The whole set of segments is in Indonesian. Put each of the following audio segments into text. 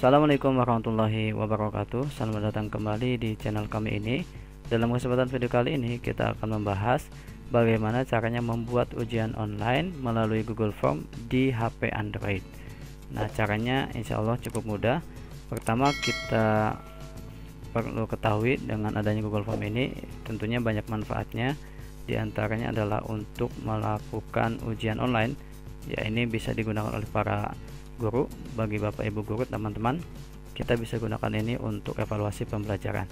Assalamualaikum warahmatullahi wabarakatuh. Selamat datang kembali di channel kami ini. Dalam kesempatan video kali ini kita akan membahas Bagaimana caranya membuat ujian online melalui Google Form di HP Android. Nah caranya insya Allah cukup mudah. Pertama kita perlu ketahui dengan adanya Google Form ini Tentunya banyak manfaatnya. Di antaranya adalah untuk melakukan ujian online Ya ini bisa digunakan oleh para guru bagi Bapak Ibu guru teman-teman kita bisa gunakan ini untuk evaluasi pembelajaran.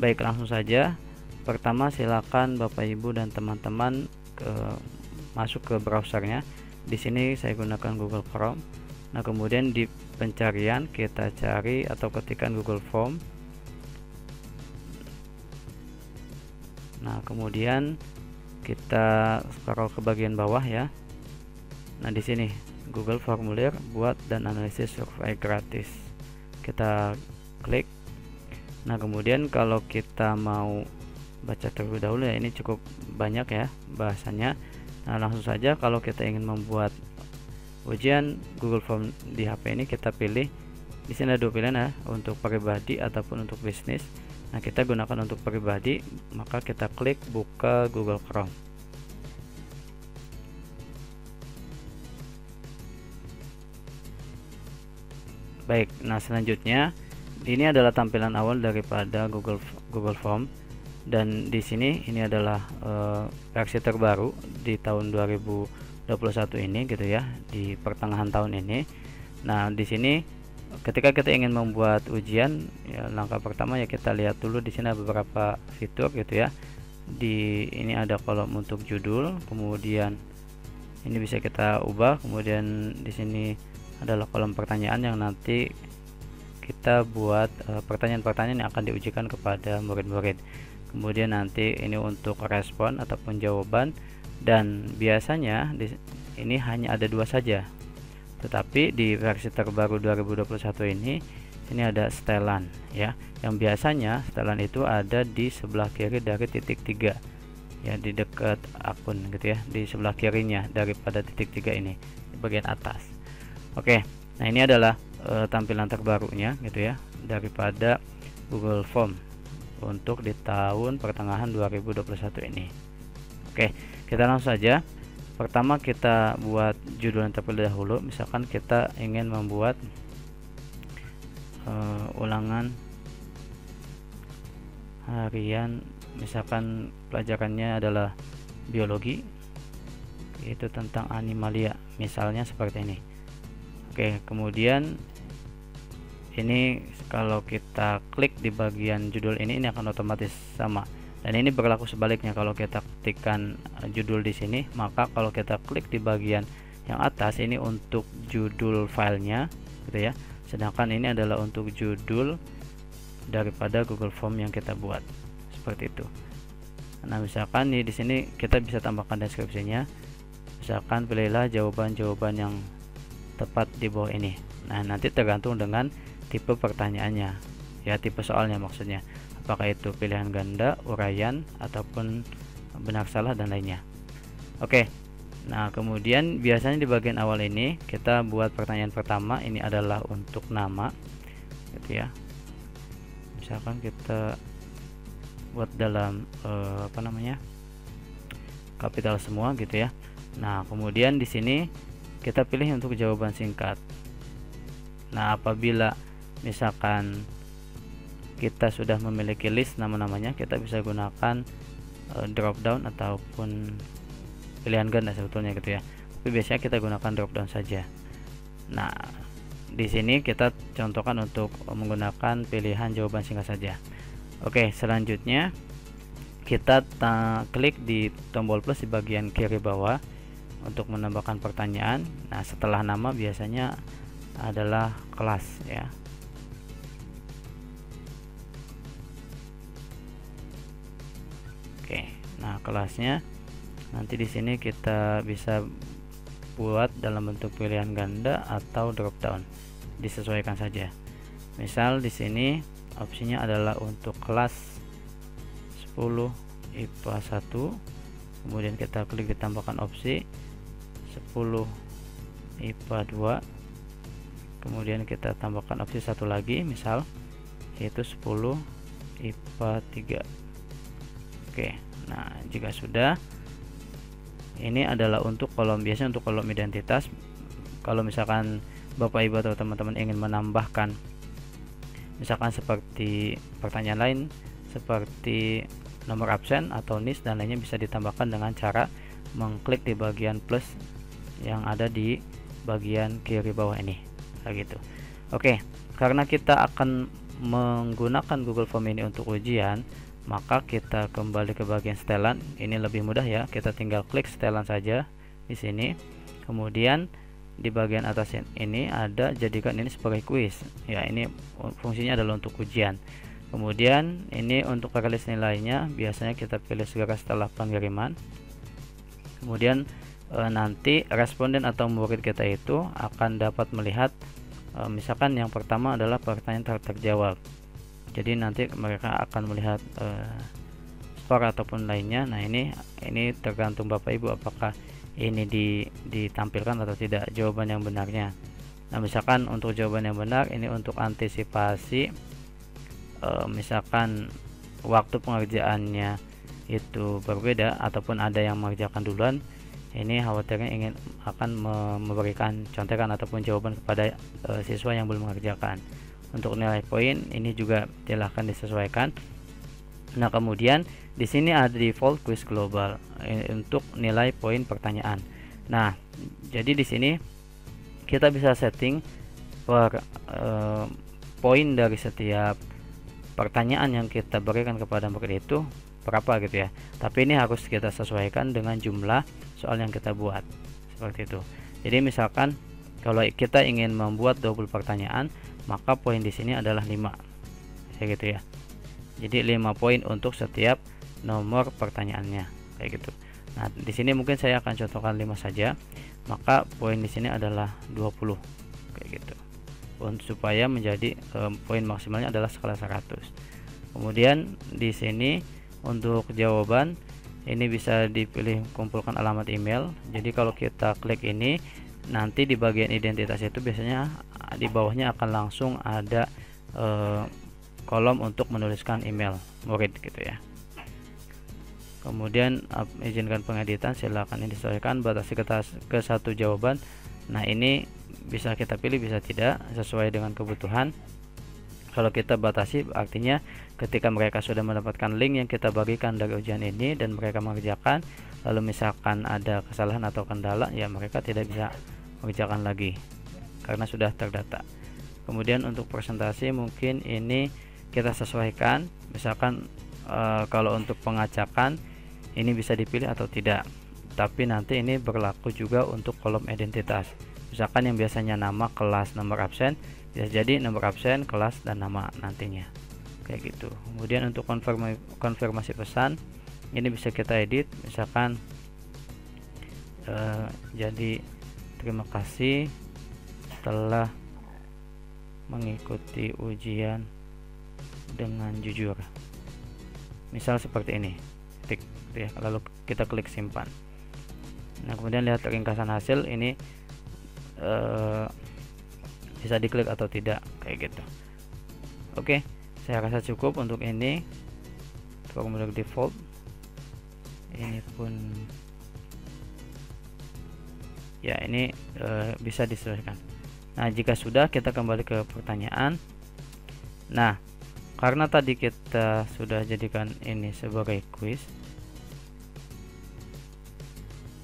Baik langsung saja. Pertama silakan Bapak Ibu dan teman-teman ke masuk ke browsernya. Di sini saya gunakan Google Chrome. Nah kemudian di pencarian kita cari atau ketikkan Google Form. Nah kemudian kita scroll ke bagian bawah ya. Nah di sini Google Formulir buat dan analisis survei gratis. Kita klik. Nah kemudian kalau kita mau baca terlebih dahulu ya ini cukup banyak ya bahasanya nah langsung saja kalau kita ingin membuat ujian Google Form di HP ini kita pilih di sini ada dua pilihan ya untuk pribadi ataupun untuk bisnis. Nah kita gunakan untuk pribadi maka kita klik buka Google Chrome Baik, nah selanjutnya ini adalah tampilan awal daripada Google Google Form dan di sini ini adalah uh, versi terbaru di tahun 2021 ini gitu ya di pertengahan tahun ini. Nah di sini ketika kita ingin membuat ujian ya langkah pertama ya kita lihat dulu di sini ada beberapa fitur gitu ya di ini ada kolom untuk judul kemudian ini bisa kita ubah kemudian di sini adalah kolom pertanyaan yang nanti kita buat eh, pertanyaan-pertanyaan yang akan diujikan kepada murid-murid. Kemudian nanti ini untuk respon ataupun jawaban dan biasanya di, ini hanya ada dua saja. Tetapi di versi terbaru 2021 ini ini ada setelan ya. Yang biasanya setelan itu ada di sebelah kiri dari titik tiga ya di dekat akun gitu ya di sebelah kirinya daripada titik tiga ini di bagian atas Oke, nah ini adalah e, tampilan terbarunya gitu ya daripada Google Form untuk di tahun pertengahan 2021 ini. Oke, kita langsung saja. Pertama kita buat judul yang terlebih dahulu. Misalkan kita ingin membuat e, ulangan harian, misalkan pelajarannya adalah biologi, itu tentang animalia, misalnya seperti ini Oke kemudian ini kalau kita klik di bagian judul ini ini akan otomatis sama. Dan ini berlaku sebaliknya kalau kita ketikkan eh, judul di sini maka kalau kita klik di bagian yang atas ini untuk judul filenya gitu ya. Sedangkan ini adalah untuk judul daripada Google Form yang kita buat. Seperti itu. Nah misalkan nih di sini kita bisa tambahkan deskripsinya. Misalkan pilihlah jawaban-jawaban yang tepat di bawah ini. Nah nanti tergantung dengan tipe pertanyaannya. Ya tipe soalnya maksudnya. Apakah itu pilihan ganda uraian ataupun benar salah dan lainnya. Oke. Nah kemudian biasanya di bagian awal ini kita buat pertanyaan pertama. Ini adalah untuk nama. Gitu ya. Misalkan kita buat dalam eh, apa namanya kapital semua gitu ya. Nah kemudian di sini kita pilih untuk jawaban singkat. Nah apabila misalkan kita sudah memiliki list nama-namanya kita bisa gunakan uh, drop down ataupun pilihan ganda sebetulnya gitu ya. Tapi biasanya kita gunakan drop down saja. Nah di sini kita contohkan untuk menggunakan pilihan jawaban singkat saja. Oke selanjutnya kita klik di tombol plus di bagian kiri bawah untuk menambahkan pertanyaan. Nah setelah nama biasanya adalah kelas ya. Oke nah kelasnya nanti di sini kita bisa buat dalam bentuk pilihan ganda atau drop down. Disesuaikan saja. Misal di sini opsinya adalah untuk kelas 10 IPA 1 kemudian kita klik ditambahkan opsi 10 IPA 2 kemudian kita tambahkan opsi satu lagi misal yaitu 10 IPA 3 oke nah jika sudah ini adalah untuk kolom biasanya untuk kolom identitas. Kalau misalkan Bapak Ibu atau teman-teman ingin menambahkan misalkan seperti pertanyaan lain seperti nomor absen atau NIS dan lainnya bisa ditambahkan dengan cara mengklik di bagian plus yang ada di bagian kiri bawah ini. Gitu. Oke karena kita akan menggunakan Google Form ini untuk ujian maka kita kembali ke bagian setelan. Ini lebih mudah ya kita tinggal klik setelan saja di sini. Kemudian di bagian atas ini ada jadikan ini sebagai kuis. Ya ini fungsinya adalah untuk ujian. Kemudian ini untuk rilis nilainya biasanya kita pilih segera setelah pengiriman kemudian e, nanti responden atau murid kita itu akan dapat melihat e, misalkan yang pertama adalah pertanyaan ter terjawab. Jadi nanti mereka akan melihat e, skor ataupun lainnya. Nah ini ini tergantung bapak ibu apakah ini di, ditampilkan atau tidak jawaban yang benarnya. Nah misalkan untuk jawaban yang benar ini untuk antisipasi e, misalkan waktu pengerjaannya itu berbeda ataupun ada yang mengerjakan duluan ini khawatirnya ingin akan memberikan contekan ataupun jawaban kepada e, siswa yang belum mengerjakan untuk nilai poin ini juga silahkan disesuaikan nah kemudian di sini ada default quiz global eh, untuk nilai poin pertanyaan. Nah, jadi di sini kita bisa setting per eh, poin dari setiap pertanyaan yang kita berikan kepada murid itu berapa gitu ya. Tapi ini harus kita sesuaikan dengan jumlah soal yang kita buat. Seperti itu. Jadi misalkan kalau kita ingin membuat 20 pertanyaan, maka poin di sini adalah 5. Ya gitu ya. Jadi 5 poin untuk setiap nomor pertanyaannya kayak gitu nah di sini mungkin saya akan contohkan 5 saja maka poin di sini adalah 20 kayak gitu untuk supaya menjadi eh, poin maksimalnya adalah skala 100 kemudian di sini untuk jawaban ini bisa dipilih kumpulkan alamat email. Jadi kalau kita klik ini nanti di bagian identitas itu biasanya di bawahnya akan langsung ada eh, kolom untuk menuliskan email murid gitu ya. Kemudian izinkan pengeditan silakan ini disesuaikan batasi ke, ke satu jawaban. Nah ini bisa kita pilih bisa tidak sesuai dengan kebutuhan kalau kita batasi artinya ketika mereka sudah mendapatkan link yang kita bagikan dari ujian ini dan mereka mengerjakan lalu misalkan ada kesalahan atau kendala ya mereka tidak bisa mengerjakan lagi karena sudah terdata. Kemudian untuk presentasi mungkin ini kita sesuaikan. Misalkan e, kalau untuk pengacakan ini bisa dipilih atau tidak. Tapi nanti ini berlaku juga untuk kolom identitas. Misalkan yang biasanya nama kelas nomor absen bisa jadi nomor absen kelas dan nama nantinya. Kayak gitu. Kemudian untuk konfirmasi, konfirmasi pesan ini bisa kita edit misalkan uh, jadi terima kasih telah mengikuti ujian dengan jujur. Misal seperti ini tik gitu ya lalu kita klik simpan. Nah kemudian lihat ringkasan hasil ini uh, bisa diklik atau tidak kayak gitu. Oke saya rasa cukup untuk ini. Formulir default. Ini pun ya ini uh, bisa disesuaikan nah jika sudah kita kembali ke pertanyaan. Nah karena tadi kita sudah jadikan ini sebagai quiz.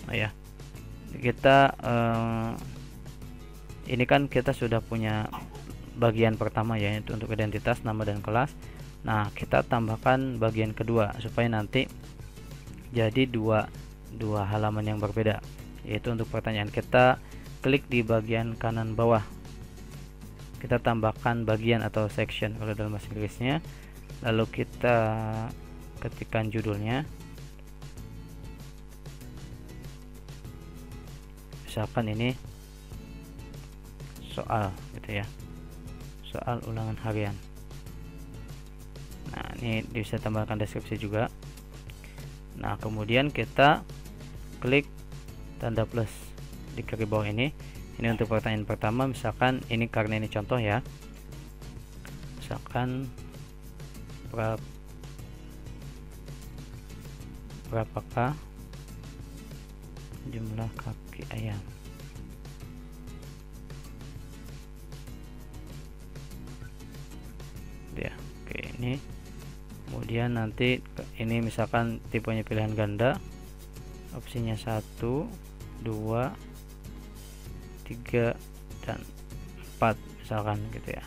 Oh ya. Kita uh, ini kan kita sudah punya bagian pertama ya itu untuk identitas nama dan kelas. Nah kita tambahkan bagian kedua supaya nanti jadi dua dua halaman yang berbeda yaitu untuk pertanyaan kita klik di bagian kanan bawah. Kita tambahkan bagian atau section kalau dalam bahasa Inggrisnya. Lalu kita ketikkan judulnya. Misalkan ini soal gitu ya. Soal ulangan harian. Nah ini bisa tambahkan deskripsi juga. Nah kemudian kita klik tanda plus di kiri bawah ini. Ini untuk pertanyaan pertama misalkan ini karena ini contoh ya. Misalkan berapa berapakah jumlah kaki ayam ini. Kemudian nanti ini misalkan tipenya pilihan ganda opsinya 1 2 3 dan 4 misalkan gitu ya.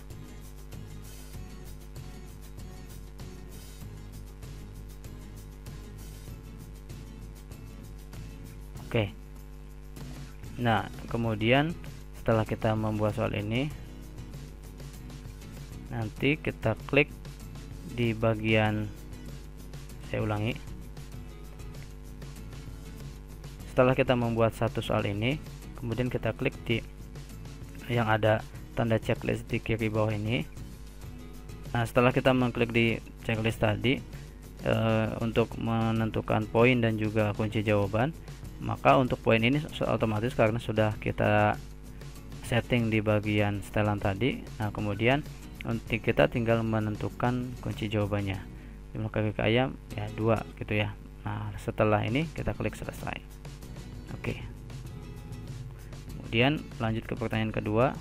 Oke. Nah kemudian setelah kita membuat soal ini nanti kita klik di bagian saya ulangi. Setelah kita membuat satu soal ini kemudian kita klik di yang ada tanda checklist di kiri bawah ini. Nah setelah kita mengklik di checklist tadi e, untuk menentukan poin dan juga kunci jawaban maka untuk poin ini otomatis karena sudah kita setting di bagian setelan tadi. Nah kemudian kita tinggal menentukan kunci jawabannya. Jumlah kaki ayam ya dua gitu ya. Nah setelah ini kita klik selesai. Oke. Kemudian lanjut ke pertanyaan kedua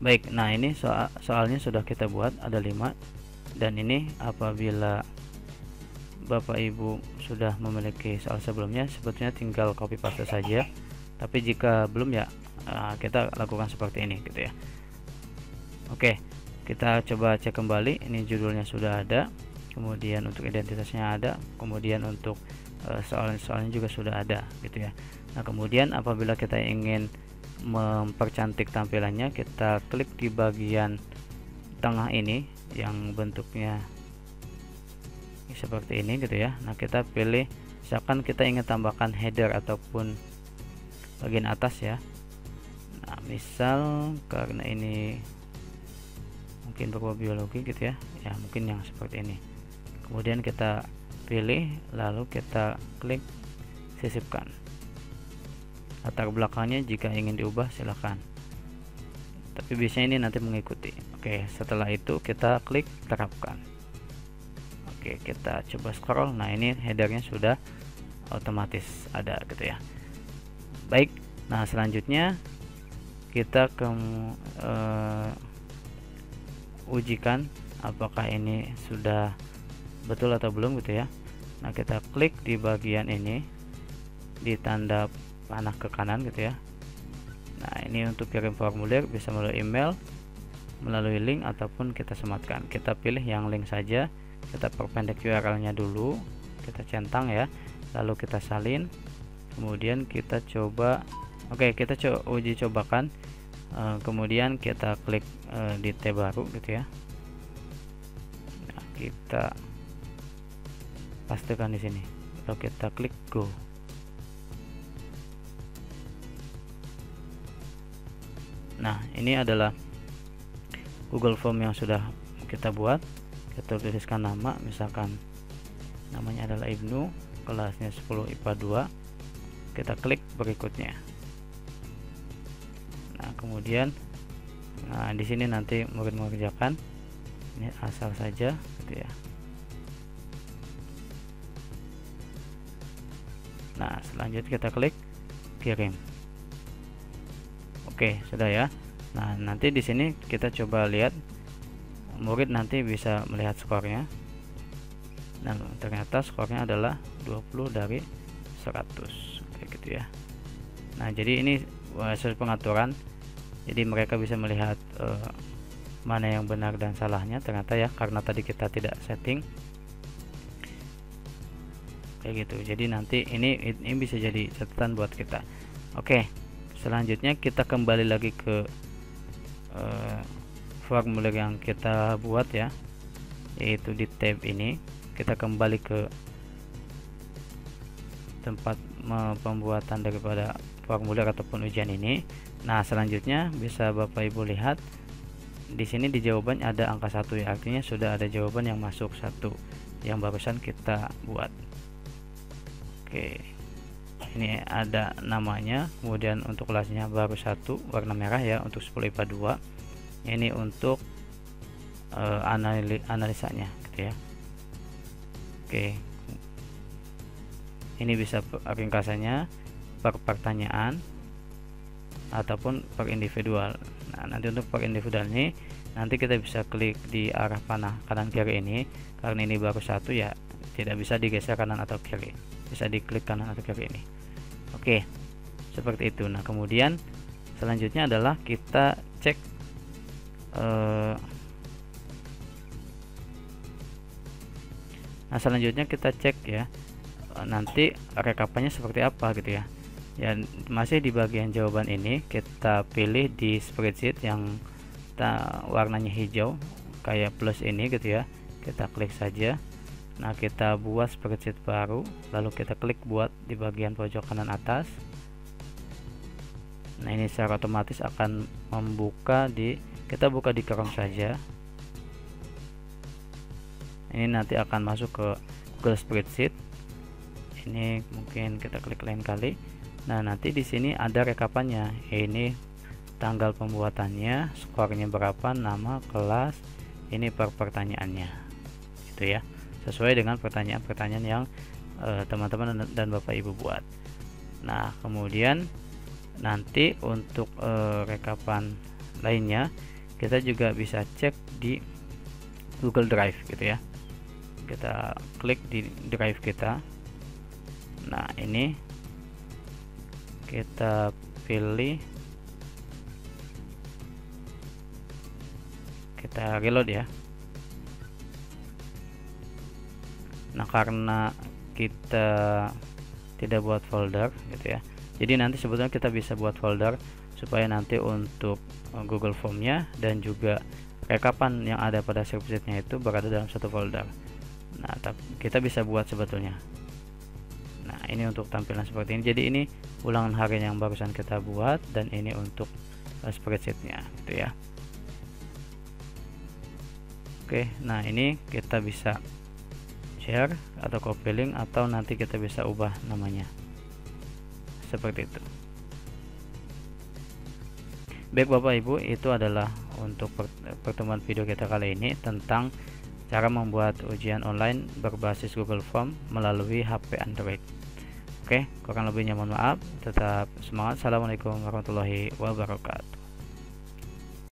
Baik, nah ini soal soalnya sudah kita buat ada 5 dan ini apabila Bapak Ibu sudah memiliki soal sebelumnya sebetulnya tinggal copy paste saja. Tapi jika belum ya eh, kita lakukan seperti ini gitu ya. Oke, kita coba cek kembali. Ini judulnya sudah ada, kemudian untuk identitasnya ada, kemudian untuk eh, soal-soalnya juga sudah ada gitu ya. Nah, kemudian apabila kita ingin mempercantik tampilannya kita klik di bagian tengah ini yang bentuknya seperti ini gitu ya. Nah kita pilih misalkan kita ingin tambahkan header ataupun bagian atas ya. Nah misal karena ini mungkin berupa biologi gitu ya. Ya mungkin yang seperti ini. Kemudian kita pilih lalu kita klik sisipkan latar belakangnya jika ingin diubah silahkan tapi biasanya ini nanti mengikuti. Oke setelah itu kita klik terapkan. Oke kita coba scroll. Nah ini headernya sudah otomatis ada gitu ya. Baik nah selanjutnya kita ke uh, ujikan apakah ini sudah betul atau belum gitu ya. Nah kita klik di bagian ini di tanda panah ke kanan gitu ya. Nah ini untuk kirim formulir bisa melalui email melalui link ataupun kita sematkan. Kita pilih yang link saja kita perpendek URL nya dulu kita centang ya lalu kita salin. Kemudian kita coba oke okay, kita coba uji cobakan. Uh, kemudian kita klik uh, di tab baru gitu ya. Nah, kita pastikan di sini. Lalu kita klik go nah ini adalah Google Form yang sudah kita buat. Kita tuliskan nama misalkan namanya adalah Ibnu kelasnya 10 IPA 2 kita klik berikutnya. Nah kemudian nah, di sini nanti murid mengerjakan. Ini asal saja gitu ya. Nah selanjutnya kita klik kirim oke sudah ya. Nah nanti di sini kita coba lihat. Murid nanti bisa melihat skornya. Dan ternyata skornya adalah 20 dari 100 kayak gitu ya. Nah jadi ini hasil pengaturan. Jadi mereka bisa melihat uh, mana yang benar dan salahnya ternyata ya karena tadi kita tidak setting. Kayak gitu. Jadi nanti ini ini bisa jadi catatan buat kita. Oke selanjutnya kita kembali lagi ke uh, formulir yang kita buat ya yaitu di tab ini. Kita kembali ke tempat pembuatan daripada formulir ataupun ujian ini. Nah selanjutnya bisa Bapak Ibu lihat di sini di jawaban ada angka satu ya. Artinya sudah ada jawaban yang masuk satu yang barusan kita buat. Oke ini ada namanya. Kemudian untuk kelasnya baru satu warna merah ya untuk 10 IPA 2 ini untuk uh, anali analisanya gitu ya. Oke. Ini bisa ringkasannya per pertanyaan ataupun per individual. Nah nanti untuk per individual ini nanti kita bisa klik di arah panah kanan kiri ini. Karena ini baru satu ya tidak bisa digeser kanan atau kiri. Bisa diklik kanan atau kiri ini oke seperti itu. Nah kemudian selanjutnya adalah kita cek uh, nah selanjutnya kita cek ya uh, nanti rekapannya seperti apa gitu ya. Ya masih di bagian jawaban ini kita pilih di spreadsheet yang warnanya hijau kayak plus ini gitu ya. Kita klik saja Nah, kita buat spreadsheet baru, lalu kita klik buat di bagian pojok kanan atas. Nah, ini secara otomatis akan membuka di kita buka di Chrome saja. Ini nanti akan masuk ke Google Spreadsheet. Ini mungkin kita klik lain kali. Nah, nanti di sini ada rekapannya. Ini tanggal pembuatannya, skornya berapa, nama, kelas, ini per pertanyaannya. Itu ya sesuai dengan pertanyaan-pertanyaan yang eh, teman-teman uh, dan Bapak Ibu buat. Nah, kemudian nanti untuk uh, rekapan lainnya kita juga bisa cek di Google Drive gitu ya. Kita klik di drive kita. Nah, ini kita pilih kita reload ya nah karena kita tidak buat folder gitu ya. Jadi nanti sebetulnya kita bisa buat folder supaya nanti untuk uh, Google Formnya dan juga rekapan yang ada pada spreadsheetnya itu berada dalam satu folder. Nah kita bisa buat sebetulnya. Nah ini untuk tampilan seperti ini. Jadi ini ulangan harian yang barusan kita buat dan ini untuk uh, spreadsheetnya gitu ya. Oke nah ini kita bisa share atau copy link atau nanti kita bisa ubah namanya. Seperti itu. Baik bapak ibu itu adalah untuk pertemuan video kita kali ini tentang cara membuat ujian online berbasis Google Form melalui HP Android. Oke kurang lebihnya mohon maaf. Tetap semangat. Assalamualaikum warahmatullahi wabarakatuh